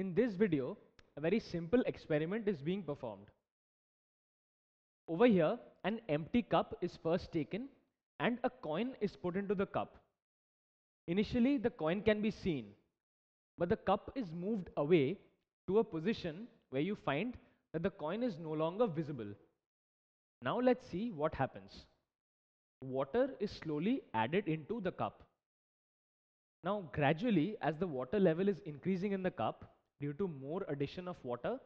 In this video, a very simple experiment is being performed. Over here, an empty cup is first taken and a coin is put into the cup. Initially, the coin can be seen, but the cup is moved away to a position where you find that the coin is no longer visible. Now let's see what happens. Water is slowly added into the cup. Now gradually as the water level is increasing in the cup due to more addition of water,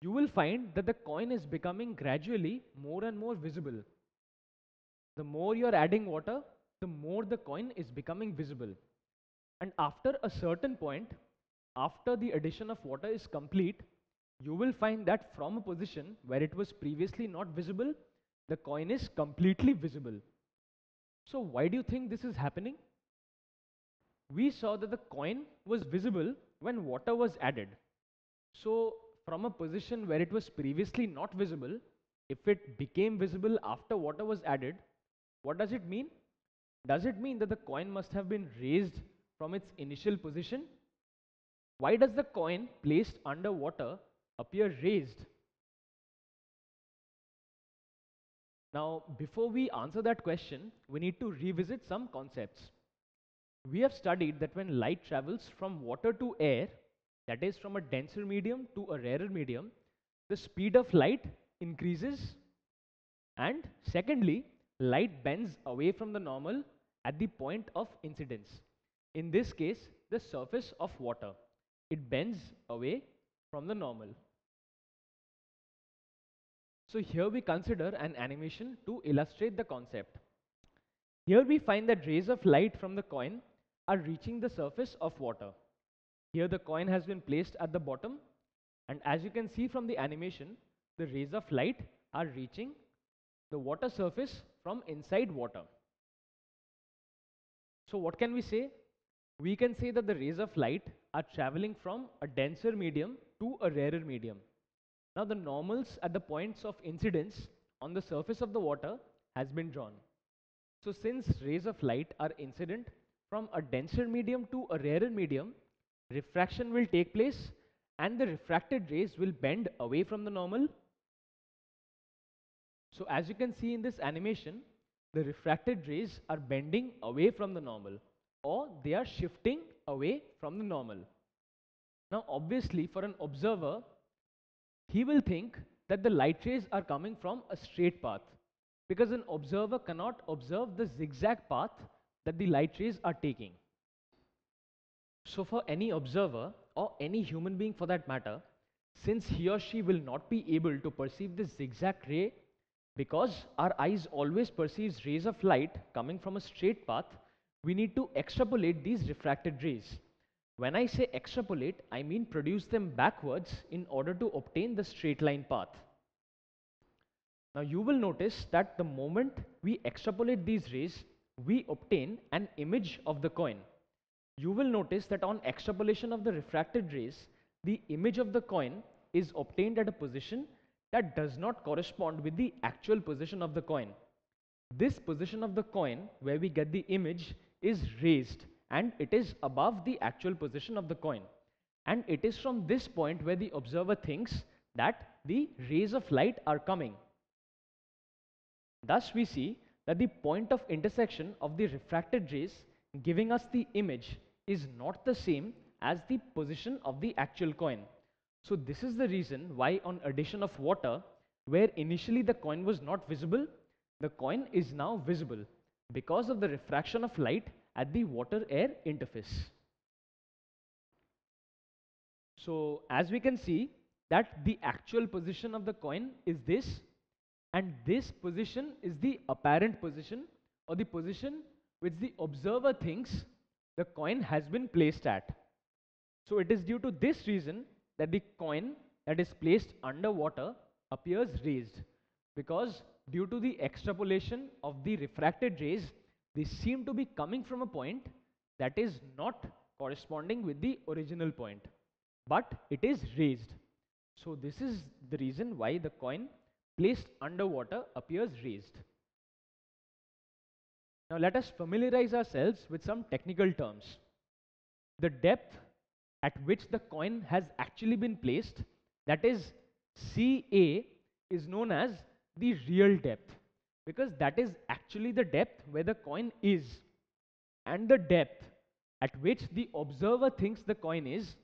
you will find that the coin is becoming gradually more and more visible. The more you are adding water, the more the coin is becoming visible. And after a certain point, after the addition of water is complete, you will find that from a position where it was previously not visible, the coin is completely visible. So why do you think this is happening? We saw that the coin was visible when water was added. So from a position where it was previously not visible, if it became visible after water was added, what does it mean? Does it mean that the coin must have been raised from its initial position? Why does the coin placed under water appear raised? Now, before we answer that question, we need to revisit some concepts. We have studied that when light travels from water to air, that is from a denser medium to a rarer medium, the speed of light increases and secondly, light bends away from the normal at the point of incidence. In this case, the surface of water. It bends away from the normal. So here we consider an animation to illustrate the concept. Here we find that rays of light from the coin are reaching the surface of water. Here the coin has been placed at the bottom and as you can see from the animation, the rays of light are reaching the water surface from inside water. So what can we say? We can say that the rays of light are traveling from a denser medium to a rarer medium. Now the normals at the points of incidence on the surface of the water has been drawn. So since rays of light are incident from a denser medium to a rarer medium, refraction will take place and the refracted rays will bend away from the normal. So as you can see in this animation, the refracted rays are bending away from the normal or they are shifting away from the normal. Now obviously for an observer, he will think that the light rays are coming from a straight path because an observer cannot observe the zigzag path that the light rays are taking. So for any observer or any human being for that matter, since he or she will not be able to perceive this zigzag ray because our eyes always perceives rays of light coming from a straight path, we need to extrapolate these refracted rays. When I say extrapolate, I mean produce them backwards in order to obtain the straight line path. Now you will notice that the moment we extrapolate these rays, we obtain an image of the coin. You will notice that on extrapolation of the refracted rays, the image of the coin is obtained at a position that does not correspond with the actual position of the coin. This position of the coin where we get the image is raised and it is above the actual position of the coin. And it is from this point where the observer thinks that the rays of light are coming. Thus we see that the point of intersection of the refracted rays giving us the image is not the same as the position of the actual coin. So this is the reason why on addition of water, where initially the coin was not visible, the coin is now visible because of the refraction of light at the water-air interface. So as we can see that the actual position of the coin is this and this position is the apparent position or the position which the observer thinks the coin has been placed at. So it is due to this reason that the coin that is placed under water appears raised because due to the extrapolation of the refracted rays they seem to be coming from a point that is not corresponding with the original point but it is raised. So this is the reason why the coin placed underwater appears raised. Now let us familiarize ourselves with some technical terms. The depth at which the coin has actually been placed, that is CA, is known as the real depth because that is actually the depth where the coin is and the depth at which the observer thinks the coin is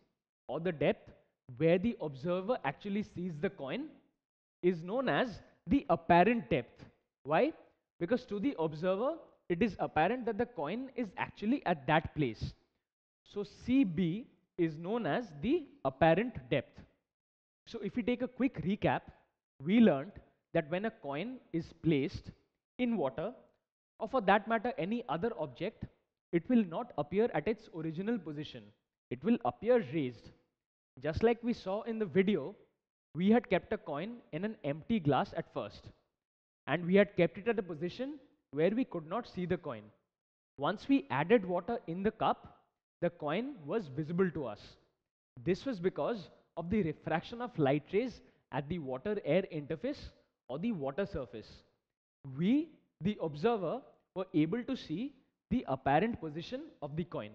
or the depth where the observer actually sees the coin is known as the apparent depth. Why? Because to the observer, it is apparent that the coin is actually at that place. So CB is known as the apparent depth. So if we take a quick recap, we learned that when a coin is placed in water, or for that matter any other object, it will not appear at its original position. It will appear raised. Just like we saw in the video, we had kept a coin in an empty glass at first. And we had kept it at a position where we could not see the coin. Once we added water in the cup, the coin was visible to us. This was because of the refraction of light rays at the water-air interface or the water surface. We, the observer, were able to see the apparent position of the coin.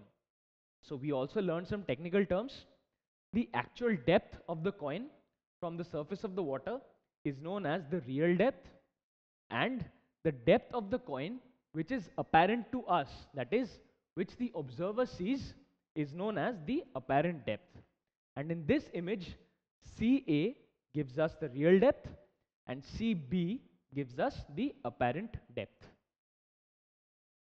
So we also learned some technical terms. The actual depth of the coin from the surface of the water is known as the real depth and the depth of the coin which is apparent to us that is which the observer sees is known as the apparent depth. And in this image CA gives us the real depth and CB gives us the apparent depth.